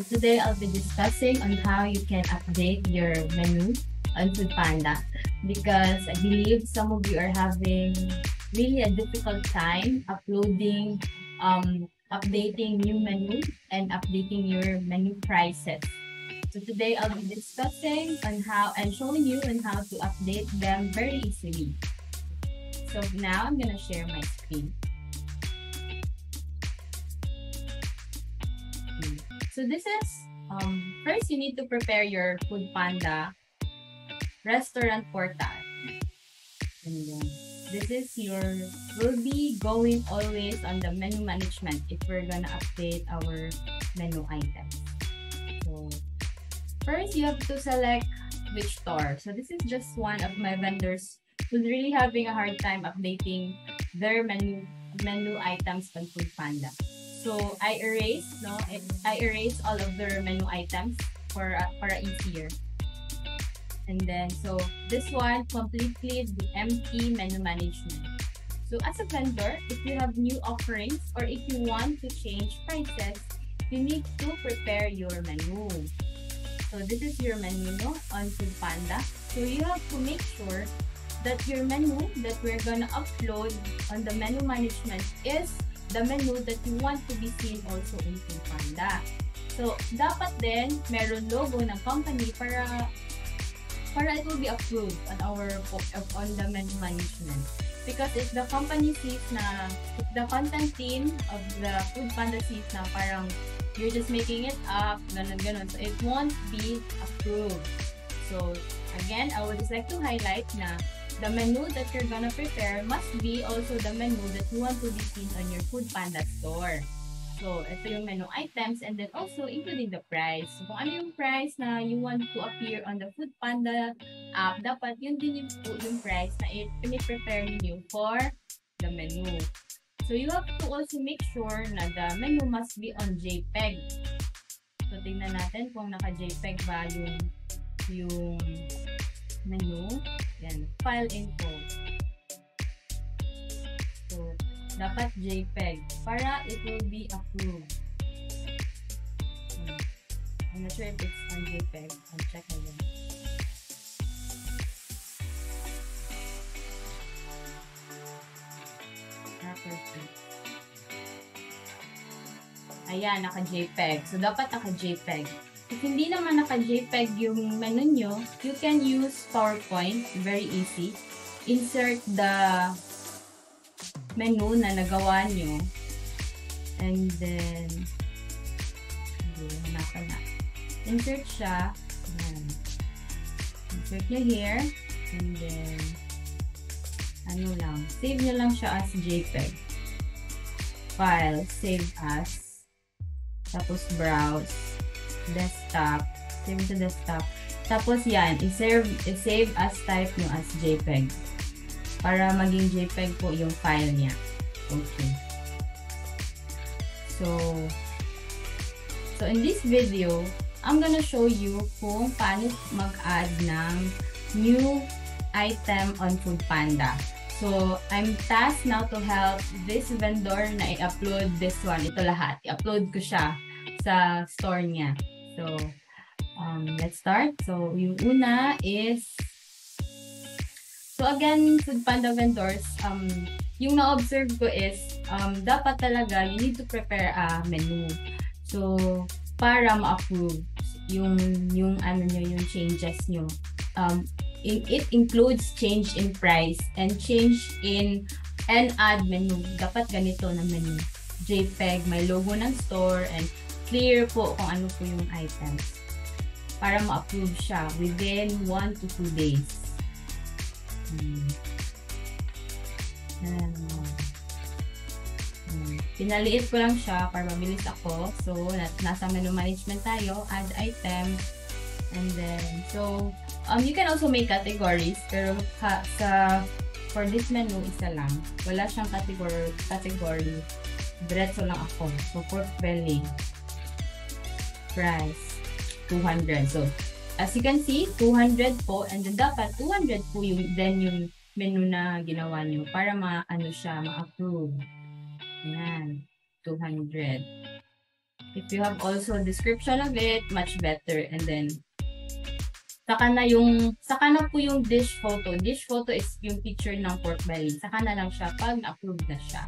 So today I'll be discussing on how you can update your menu on Foodpanda because I believe some of you are having really a difficult time uploading, um, updating new menu and updating your menu prices. So today I'll be discussing on how and showing you on how to update them very easily. So now I'm gonna share my screen. So this is, um, first you need to prepare your Food Panda restaurant portal. And then this is your, will be going always on the menu management if we're gonna update our menu items. So first you have to select which store. So this is just one of my vendors who's really having a hard time updating their menu menu items on Food Panda. So I erase, no, I erase all of their menu items for uh, for easier. And then so this one completely is the empty menu management. So as a vendor, if you have new offerings or if you want to change prices, you need to prepare your menu. So this is your menu no, on Food Panda. So you have to make sure that your menu that we're gonna upload on the menu management is the menu that you want to be seen also in Panda. So, dapat din meron logo ng company para para it will be approved on our on the menu management. Because if the company sees na, the content team of the Food Panda sees na parang you're just making it up, ganun, ganun. So, it won't be approved. So, again, I would just like to highlight na the menu that you're gonna prepare must be also the menu that you want to be seen on your Food Panda store. So, ito yung menu items and then also including the price. So, kung ano yung price na you want to appear on the Food Panda app, dapat yun din yung, yung price na piniprepare ninyo for the menu. So, you have to also make sure na the menu must be on JPEG. So, tingnan natin kung naka-JPEG ba yung yung menu. Yan, file info. So, dapat JPEG para it will be approved. Hmm. I'm not sure if it's on JPEG. I'll check again. Ah. Ayan, naka-JPEG. So, dapat naka-JPEG. If hindi naman naka-JPEG yung menu nyo, you can use PowerPoint. Very easy. Insert the menu na nagawa nyo. And then, hindi, hanapan na. Insert siya. Ayan. Insert nyo here. And then, ano lang, save nyo lang siya as JPEG. File, save as. Tapos, browse desktop. Save to desktop. Tapos yan, i-save, i-save as type nyo as JPEG. Para maging JPEG po yung file niya. Okay. So, so in this video, I'm gonna show you kung paano mag-add ng new item on Foodpanda. So, I'm tasked now to help this vendor na i-upload this one. Ito lahat. I-upload ko siya sa store niya. So, um, let's start. So, yung una is, so again, Food Panda vendors, um, yung na-observe ko is, um, dapat talaga, you need to prepare a menu. So, para ma-approve yung, yung ano nyo, yung changes nyo. Um, it, it includes change in price and change in and add menu. Dapat ganito na menu. JPEG, may logo ng store, and clear po kung ano po yung items para ma-approve siya within 1 to 2 days. Hmm. Hmm. Pinaliit ko lang siya para mabilis ako. So, nasa menu management tayo, add item, and then, so, um, you can also make categories, pero ka, sa, for this menu, isa lang. Wala siyang category, category. Diretso lang ako. So, pork belly price 200. So, as you can see, 200 po and then dapat 200 po yung then yung menu na ginawa nyo para ma ano siya, ma-approve. Ayan, 200. If you have also description of it, much better. And then, saka na yung, saka na po yung dish photo. Dish photo is yung picture ng pork belly. Saka na lang siya pag na-approve na siya.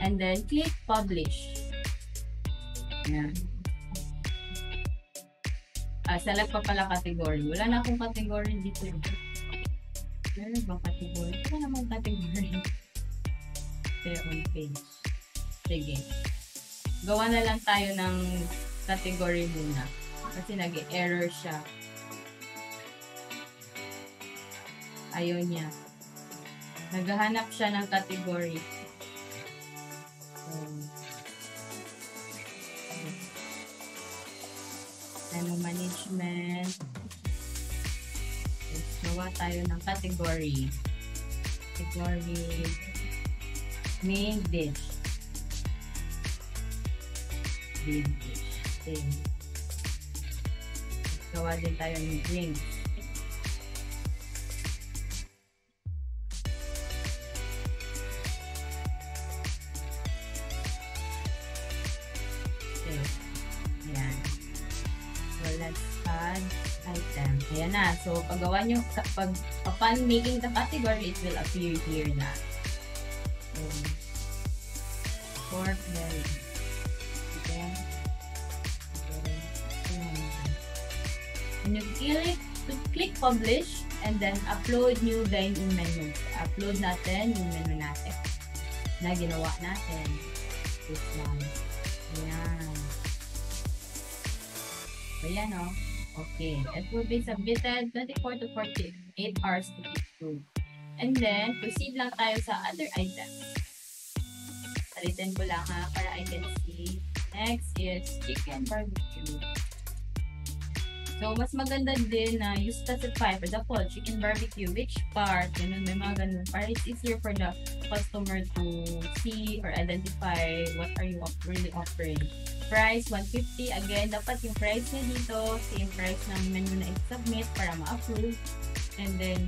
And then, click publish. Yan. Ah, select pa pala category. Wala na akong category dito. Meron ba category? Wala naman category. Share on page. Sige. Gawa na lang tayo ng category muna. Kasi nag-error siya. Ayaw niya. Naghahanap siya ng category. Ano management. So, gawa tayo ng category. Category main dish. Main dish. Okay. Gawa din tayo ng drinks. So, paggawa nyo, sa- pag, upon making the category, it will appear here na. So, pork belly. Okay. Okay. Ayan. And you click, click publish and then upload new dine-in menu. Upload natin yung menu natin na ginawa natin. This one. Ayan. Ayan o. Okay. It will be submitted 24 to 48 hours to be approved. And then, proceed lang tayo sa other items. Palitan ko lang ha, para I can see. Next is chicken barbecue. So, mas maganda din na you specify, for example, chicken barbecue, which part, ganun, may mga ganun. Para it's easier for the customer to see or identify what are you really offering. Price, 150. Again, dapat yung price niya dito, same price ng menu na i-submit para ma-approve. And then,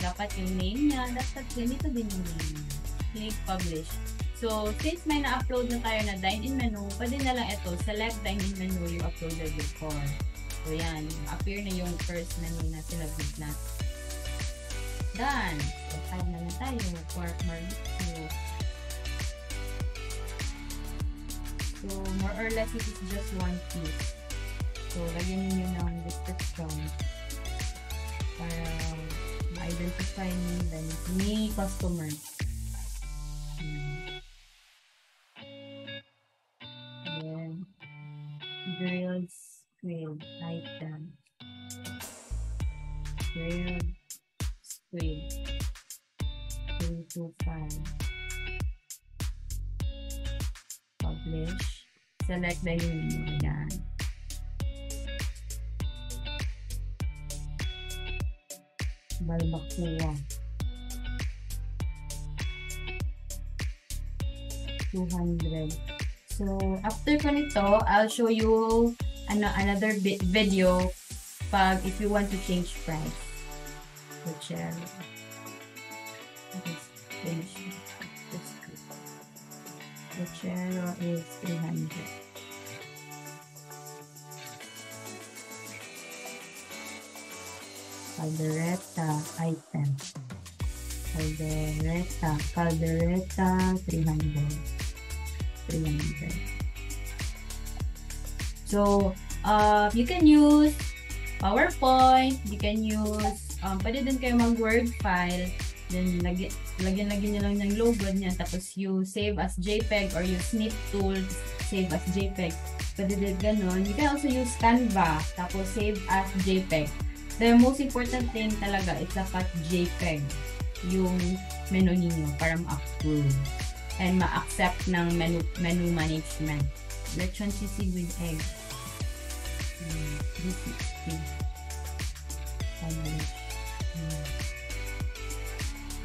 dapat yung name niya, dapat ganito din yung name niya. Click publish. So, since may na-upload na tayo na dine-in menu, pwede na lang ito, select dine-in menu you uploaded before. So, yan. Appear na yung first menu na sinabit na. Done. So, add na lang tayo. Pork barbecue. So, more or less, it is just one piece. So, lagyan ninyo ng description para ma-identify then ni customer. Squid item. Grilled squid. 325. Publish. Select na yun nyo. Yan. Balbacoa. 200. So, after ko nito, I'll show you ano, another video pag if you want to change price. Whichever. Finish. This good. Is 300. Caldereta item. Caldereta. Caldereta 300. 300. So, uh, you can use PowerPoint, you can use, um, pwede din kayo mag-Word file, then lagyan-lagyan nyo lang ng logo niya, tapos you save as JPEG or you snip tool, save as JPEG. Pwede din ganun. You can also use Canva, tapos save as JPEG. The most important thing talaga is dapat JPEG yung menu ninyo para ma-approve and ma-accept ng menu, menu management. Lechon sisig with egg. Mm.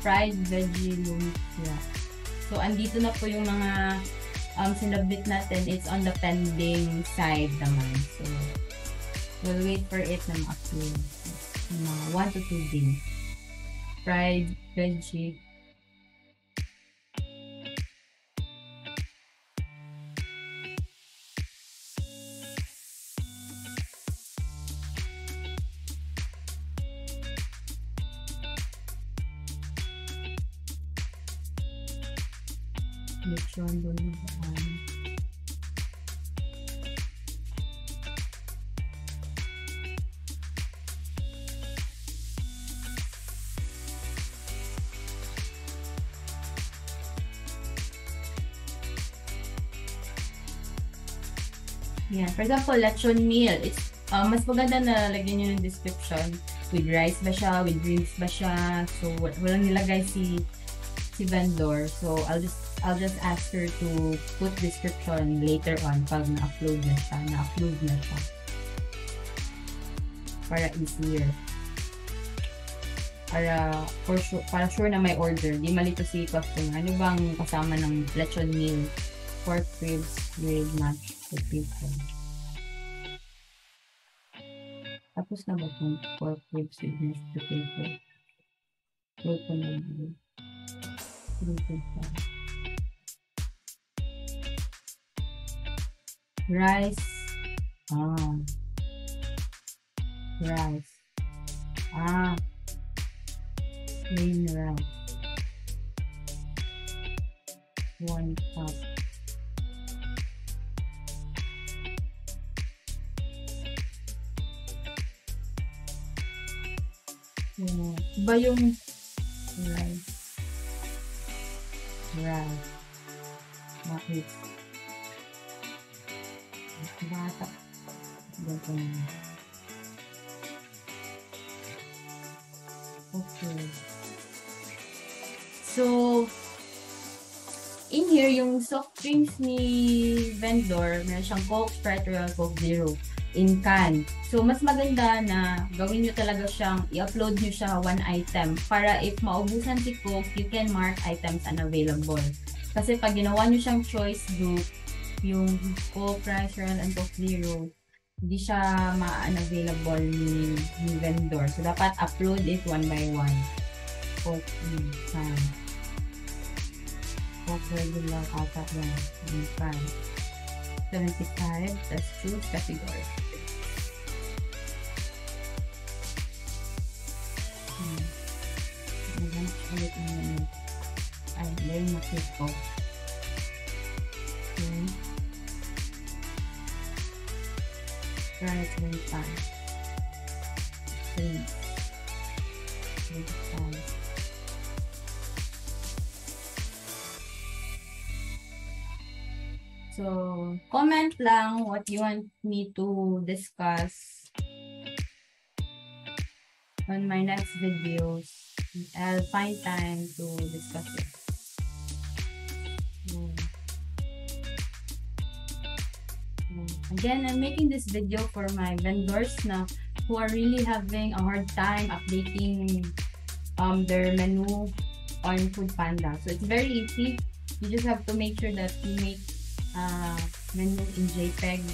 Fried veggie lumpia. So, andito na po yung mga um, sinabit natin. It's on the pending side naman. So, we'll wait for it na ma-approve. Mga 1 to 2 days. Fried veggie lechon bulacan. Yan. For example, lechon meal. It's, uh, mas maganda na lagyan nyo ng description with rice ba siya, with greens ba siya. So, walang nilagay si si vendor. So, I'll just I'll just ask her to put description later on pag na-upload na siya. Na-upload na siya. Para easier. Para for sure, para sure na may order. Di malito si customer. Ano bang kasama ng lechon meal? Pork ribs, grilled mashed potato. Tapos na ba itong pork ribs with mashed potato? Luto na yun. Luto pa. Rice. Ah. Rice. Ah. Plain rice. One cup. Yeah. Iba yung rice. Rice. Bakit? Bata. Ganyan. Okay. So, in here, yung soft drinks ni vendor, meron siyang Coke, Sprite, Royal Coke Zero in can. So, mas maganda na gawin nyo talaga siyang, i-upload nyo siya one item para if maubusan si Coke, you can mark items unavailable. Kasi pag ginawa nyo siyang choice group, yung Coke, Rice, Royal, and Coke Zero, hindi siya ma-unavailable ni, ni vendor. So, dapat upload it one by one. Coke in can. Coke regular ata yan. In can. 75, that's choose category. Hmm. Maghanap ulit ng menu. Ay, dahil makit ko. Okay. Try 25. 3. 25. So, comment lang what you want me to discuss on my next videos. I'll find time to discuss it. Again, I'm making this video for my vendors na who are really having a hard time updating um, their menu on Food Panda. So it's very easy. You just have to make sure that you make uh, menu in JPEG.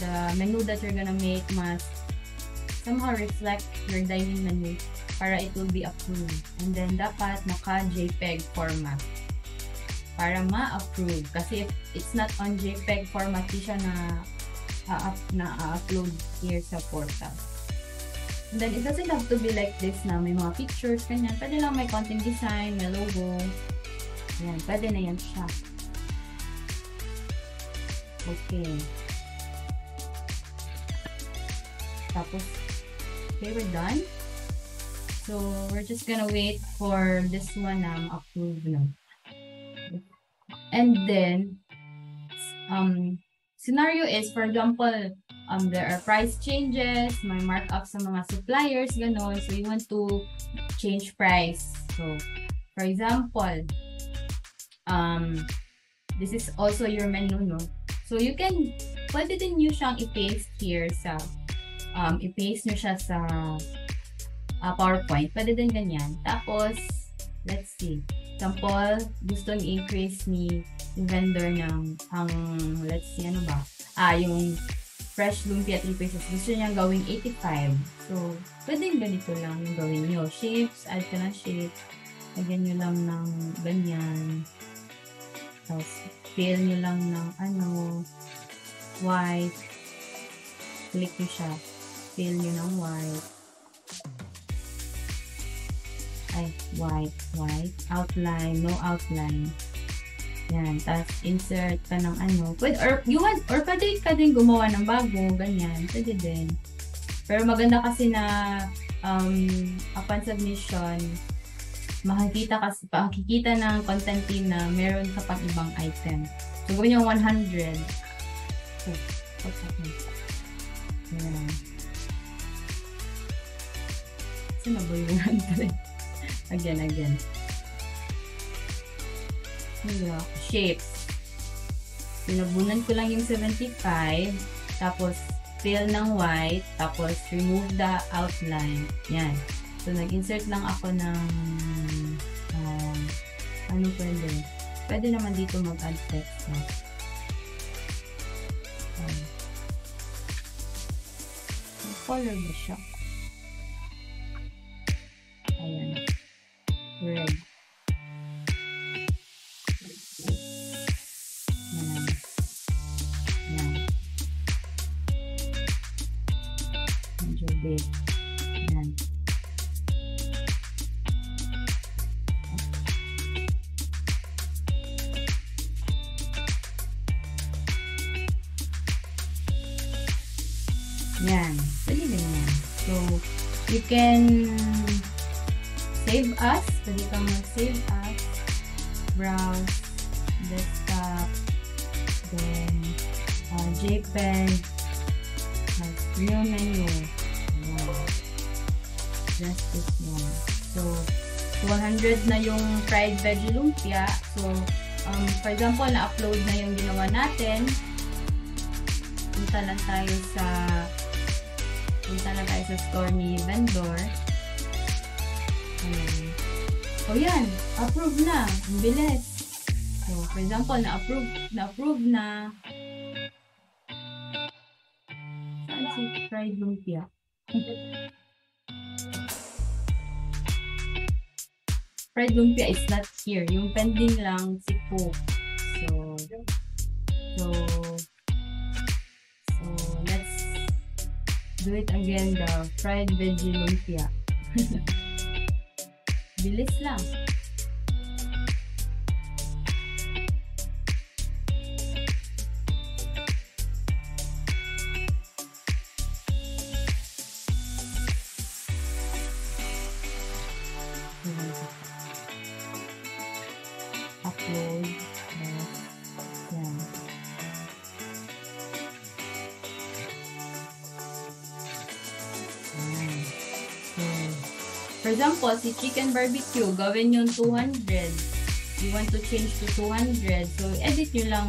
The menu that you're gonna make must somehow reflect your dining menu para it will be approved. And then, dapat naka JPEG format para ma-approve. Kasi if it's not on JPEG format, siya na uh, na upload here sa portal. And then, it doesn't have to be like this na may mga pictures, kanyan. Pwede lang may content design, may logo. Ayan, pwede na yan siya. Okay. Tapos, okay, we're done. So, we're just gonna wait for this one na um, approve no. And then, um, scenario is, for example, um, there are price changes, may markup sa mga suppliers, ganon. So, you want to change price. So, for example, um, this is also your menu, no? So, you can, pwede din nyo siyang i-paste here sa, um, i-paste nyo siya sa uh, PowerPoint. Pwede din ganyan. Tapos, let's see. Example, gusto ni increase ni vendor ng, ang, let's see, ano ba? Ah, yung fresh lumpia 3 pesos. Gusto niya gawing 85. So, pwede ganito lang yung gawin nyo. Shapes, add ka ng shape. Lagyan nyo lang ng ganyan. Tapos, fill nyo lang ng ano, white. Click nyo siya. Fill nyo ng white. Ay, white, white. Outline, no outline. Yan, tapos insert ka ng ano. Pwede, or, you want, or pwede ka din gumawa ng bago, ganyan. Pwede din. Pero maganda kasi na um, upon submission, makikita kasi, makikita ng content team na meron ka pang ibang item. So, gawin yung 100. Oh, what's happening? Yan. Sino ba yung 100? again, again. Yeah, shapes. Pinabunan ko lang yung 75. Tapos, fill ng white. Tapos, remove the outline. Yan. So, nag-insert lang ako ng um, ano pwede. Pwede naman dito mag-add text na. Um, color ba siya? Medyo big. Ayan. Yan. Pwede ganyan. So, you can save as. Pwede kang mag-save as. Browse. Desktop. Then, uh, JPEG. Just this one. So, 100 na yung fried veggie lumpia. So, um, for example, na-upload na yung ginawa natin. Punta lang tayo sa punta lang tayo sa store ni vendor. Ayan. So, yan. Approve na. Ang bilis. So, for example, na-approve na-approve na saan fried lumpia? fried lumpia is not here. Yung pending lang si Coke. So, so, so, let's do it again, the fried veggie lumpia. Bilis lang. For example, si chicken barbecue, gawin yung 200. You want to change to 200. So, edit nyo lang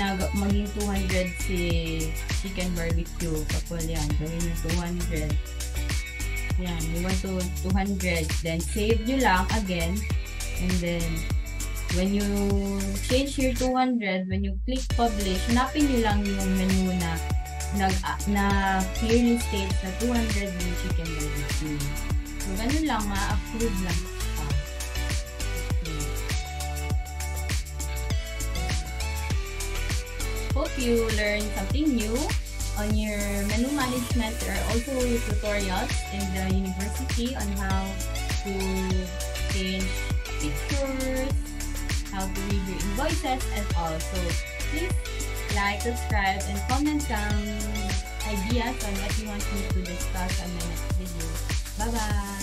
na maging 200 si chicken barbecue. Kapag yan, gawin yung 200. Yan, you want to 200. Then, save nyo lang again. And then, when you change your 200, when you click publish, hanapin nyo lang yung menu na nag na clearly states na 200 yung chicken barbecue. So, ganun lang, ma-approve lang Hope you learned something new on your menu management. There are also tutorials in the university on how to change pictures, how to read your invoices, and all. So, please like, subscribe, and comment some ideas on what you want me to discuss on my next video. Bye-bye!